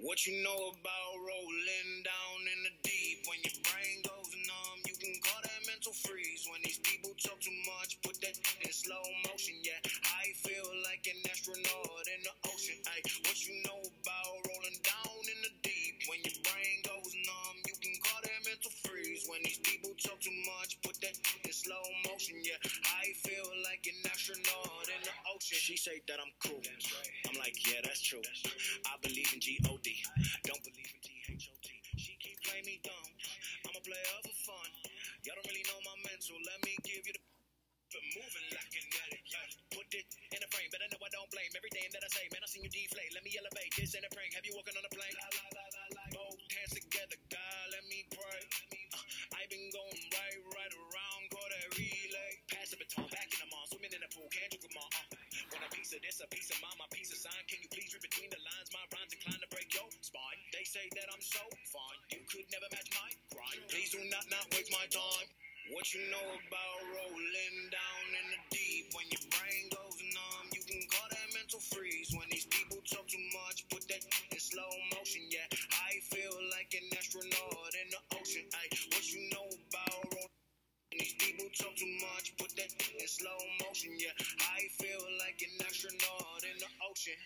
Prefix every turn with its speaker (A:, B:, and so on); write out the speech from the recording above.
A: What you know about rolling down in the deep? When your brain goes numb, you can call that mental freeze. When these people talk too much, put that in slow motion. Yeah, I feel like an astronaut in the ocean. Ay, what you know about rolling down in the deep? When your brain goes numb, you can call that mental freeze. When these people talk too much, put that in slow motion. Yeah, I feel like an astronaut in the ocean. She say that I'm cool. I'm like, yeah, that's true. I believe in G-O-D. Me dumb. I'm a player for fun. Y'all don't really know my mental. Let me give you the but moving like kinetic. Yeah. Put it in a frame, but I know I don't blame everything that I say. Man, I seen you deflate. Let me elevate. This ain't a prank. Have you walking on a plane? La, la, la, la, la. Both hands together, God, let me pray. Uh, I've been going right, right around, call that relay. Pass the baton, back in the mall, swimming in the pool, can't you come on? Uh, want a piece of this, a piece of mine, my piece of sign. Can you please read between the lines? My rhymes inclined to break your spine. They say that I'm so fine, you could never match my grind. Please do not not waste my time. What you know about rolling down in the deep? When your brain goes numb, you can call that mental freeze. When these people talk too much, put that in slow motion. Yeah, I feel like an astronaut in the ocean. Ay, what you know about rolling? These people talk too much, put that in slow motion. Yeah, I feel like an astronaut in the ocean.